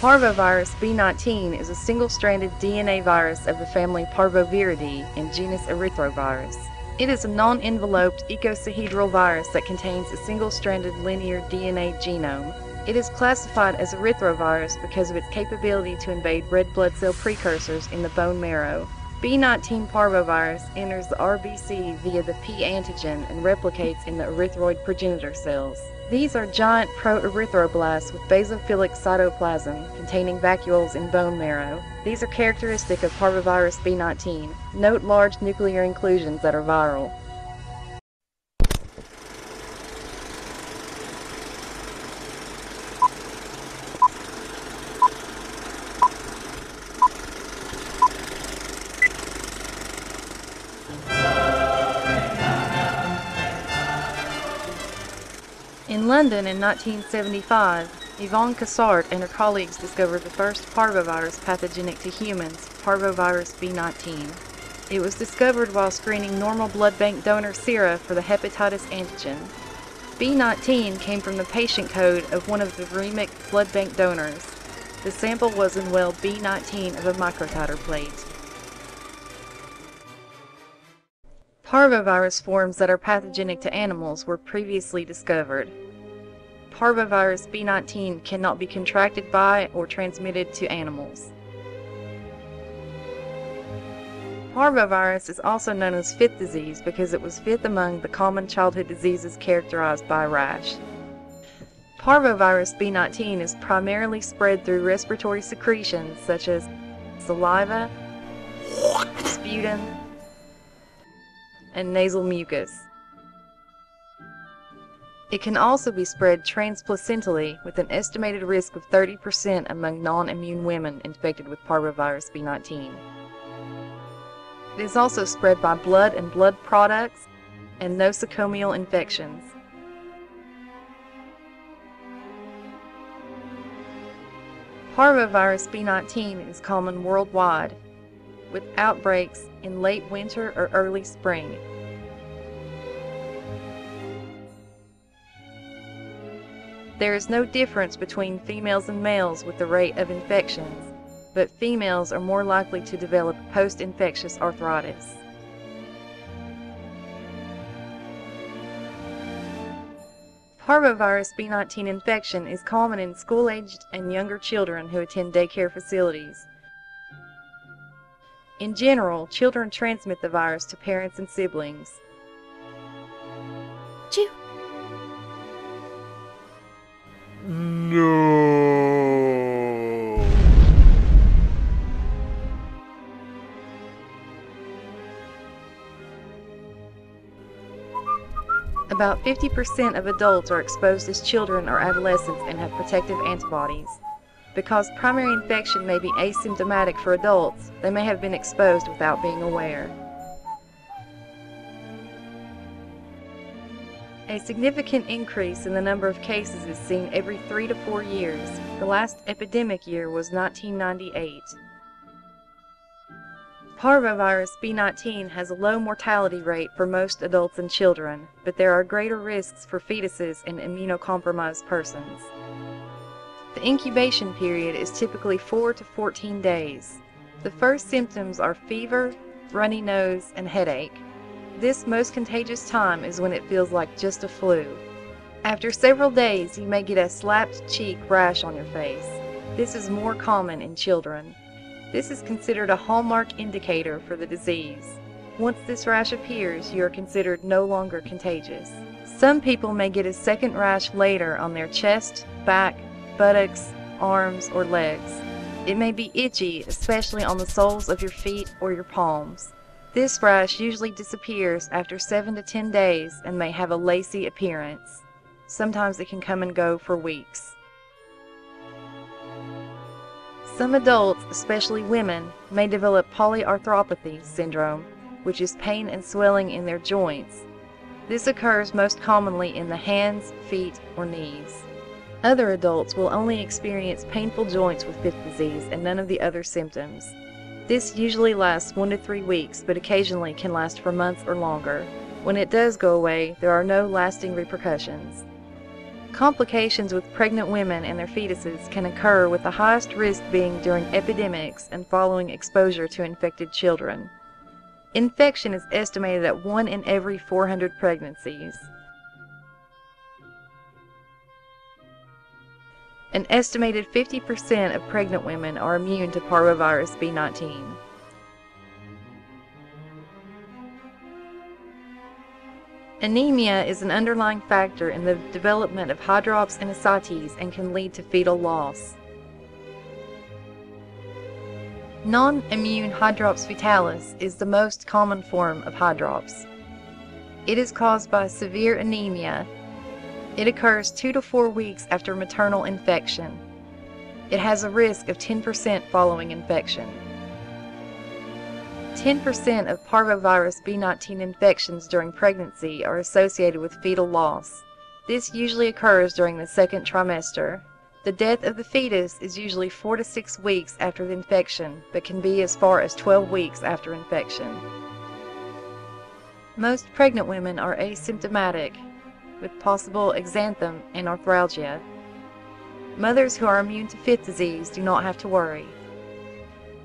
Parvovirus B19 is a single-stranded DNA virus of the family Parvoviridae in genus Erythrovirus. It is a non-enveloped icosahedral virus that contains a single-stranded linear DNA genome. It is classified as erythrovirus because of its capability to invade red blood cell precursors in the bone marrow. B19 parvovirus enters the RBC via the P antigen and replicates in the erythroid progenitor cells. These are giant proerythroblasts with basophilic cytoplasm containing vacuoles in bone marrow. These are characteristic of parvovirus B19. Note large nuclear inclusions that are viral. London in 1975, Yvonne Cossart and her colleagues discovered the first parvovirus pathogenic to humans, parvovirus B19. It was discovered while screening normal blood bank donor sera for the hepatitis antigen. B19 came from the patient code of one of the remic blood bank donors. The sample was in well B19 of a microtiter plate. Parvovirus forms that are pathogenic to animals were previously discovered. Parvovirus B19 cannot be contracted by or transmitted to animals. Parvovirus is also known as fifth disease because it was fifth among the common childhood diseases characterized by rash. Parvovirus B19 is primarily spread through respiratory secretions such as saliva, sputum, and nasal mucus. It can also be spread transplacentally with an estimated risk of 30% among non-immune women infected with parvovirus B19. It is also spread by blood and blood products and nosocomial infections. Parvovirus B19 is common worldwide, with outbreaks in late winter or early spring. There is no difference between females and males with the rate of infections, but females are more likely to develop post-infectious arthritis. Parvovirus B19 infection is common in school-aged and younger children who attend daycare facilities. In general, children transmit the virus to parents and siblings. Chew. No. About 50% of adults are exposed as children or adolescents and have protective antibodies. Because primary infection may be asymptomatic for adults, they may have been exposed without being aware. A significant increase in the number of cases is seen every three to four years. The last epidemic year was 1998. Parvovirus B19 has a low mortality rate for most adults and children, but there are greater risks for fetuses and immunocompromised persons. The incubation period is typically 4 to 14 days. The first symptoms are fever, runny nose, and headache. This most contagious time is when it feels like just a flu. After several days, you may get a slapped cheek rash on your face. This is more common in children. This is considered a hallmark indicator for the disease. Once this rash appears, you are considered no longer contagious. Some people may get a second rash later on their chest, back, buttocks, arms, or legs. It may be itchy, especially on the soles of your feet or your palms. This rash usually disappears after 7 to 10 days and may have a lacy appearance. Sometimes it can come and go for weeks. Some adults, especially women, may develop polyarthropathy syndrome, which is pain and swelling in their joints. This occurs most commonly in the hands, feet, or knees. Other adults will only experience painful joints with fifth disease and none of the other symptoms. This usually lasts one to three weeks, but occasionally can last for months or longer. When it does go away, there are no lasting repercussions. Complications with pregnant women and their fetuses can occur with the highest risk being during epidemics and following exposure to infected children. Infection is estimated at 1 in every 400 pregnancies. An estimated 50% of pregnant women are immune to parvovirus B19. Anemia is an underlying factor in the development of hydrops and ascites and can lead to fetal loss. Non-immune hydrops fetalis is the most common form of hydrops. It is caused by severe anemia it occurs two to four weeks after maternal infection. It has a risk of 10% following infection. 10% of parvovirus B19 infections during pregnancy are associated with fetal loss. This usually occurs during the second trimester. The death of the fetus is usually 4 to 6 weeks after the infection, but can be as far as 12 weeks after infection. Most pregnant women are asymptomatic with possible exanthem and arthralgia. Mothers who are immune to fifth disease do not have to worry.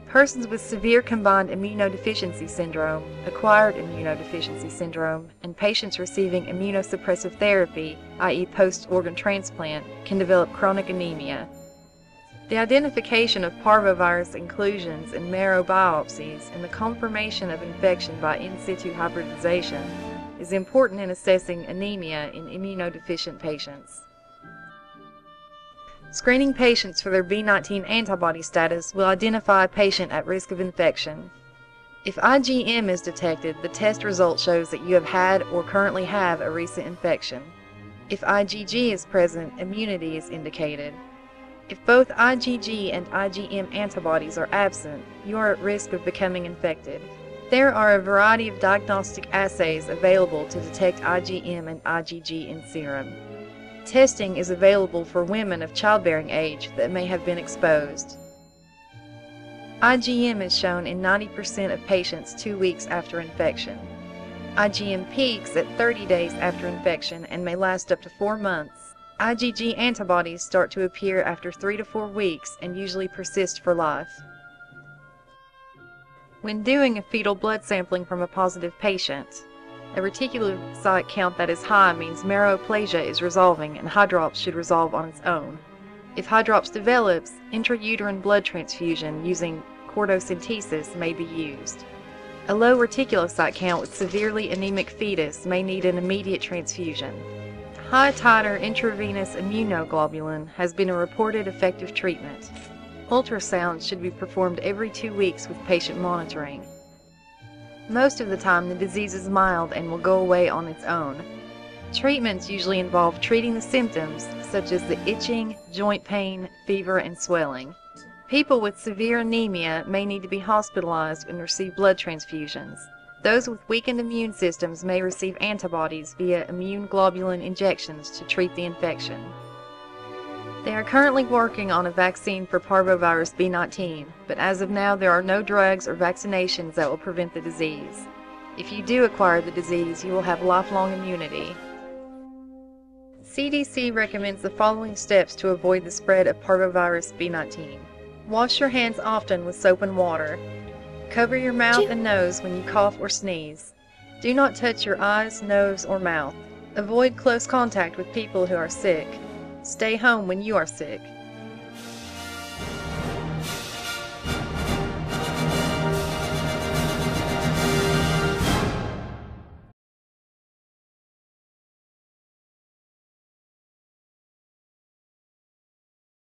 Persons with severe combined immunodeficiency syndrome, acquired immunodeficiency syndrome, and patients receiving immunosuppressive therapy, i.e. post-organ transplant, can develop chronic anemia. The identification of parvovirus inclusions in marrow biopsies and the confirmation of infection by in situ hybridization is important in assessing anemia in immunodeficient patients. Screening patients for their B19 antibody status will identify a patient at risk of infection. If IgM is detected, the test result shows that you have had or currently have a recent infection. If IgG is present, immunity is indicated. If both IgG and IgM antibodies are absent, you are at risk of becoming infected. There are a variety of diagnostic assays available to detect IgM and IgG in serum. Testing is available for women of childbearing age that may have been exposed. IgM is shown in 90% of patients two weeks after infection. IgM peaks at 30 days after infection and may last up to four months. IgG antibodies start to appear after three to four weeks and usually persist for life. When doing a fetal blood sampling from a positive patient, a reticulocyte count that is high means marrow-aplasia is resolving and hydrops should resolve on its own. If hydrops develops, intrauterine blood transfusion using cordocentesis may be used. A low reticulocyte count with severely anemic fetus may need an immediate transfusion. High titer intravenous immunoglobulin has been a reported effective treatment. Ultrasounds should be performed every two weeks with patient monitoring. Most of the time the disease is mild and will go away on its own. Treatments usually involve treating the symptoms such as the itching, joint pain, fever, and swelling. People with severe anemia may need to be hospitalized and receive blood transfusions. Those with weakened immune systems may receive antibodies via immune globulin injections to treat the infection. They are currently working on a vaccine for parvovirus B19, but as of now there are no drugs or vaccinations that will prevent the disease. If you do acquire the disease, you will have lifelong immunity. CDC recommends the following steps to avoid the spread of parvovirus B19. Wash your hands often with soap and water. Cover your mouth and nose when you cough or sneeze. Do not touch your eyes, nose, or mouth. Avoid close contact with people who are sick. Stay home when you are sick.